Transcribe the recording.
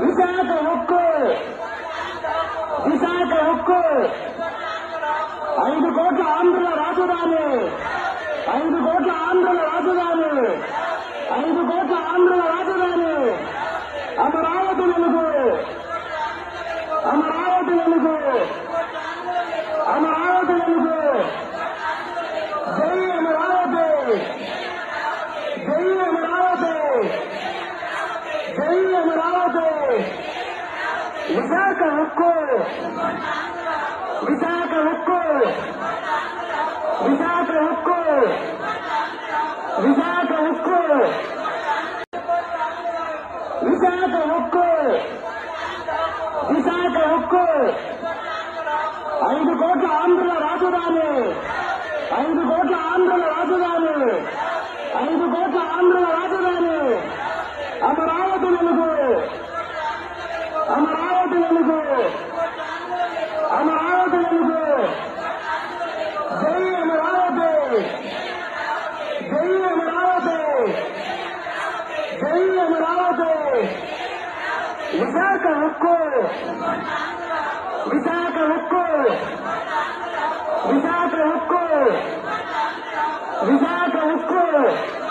విశాఖ హక్కు విశాఖ హక్కు ఐదు కోట్ల ఆంధ్రుల రాజధాని ఐదు కోట్ల ఆంధ్రుల రాజధాని ఐదు కోట్ల ఆంధ్రుల రాజధాని అమరావతి వెలుగు అమరావతి వెలుగు అమరావతి వెలుగు జై అమరావతి జై అమరావతి విశాఖ హక్కు విశాఖ హక్కు విశాఖ హక్కు విశాఖ హక్కు విశాఖ హక్కు విశాఖ హక్కు ఐదు కోట్ల ఆంధ్రుల రాజధాని ఐదు కోట్ల ఆంధ్రుల రాజధాని दिल मनाओ दो विजा का हक्को विजा का हक्को विजा का हक्को विजा का हक्को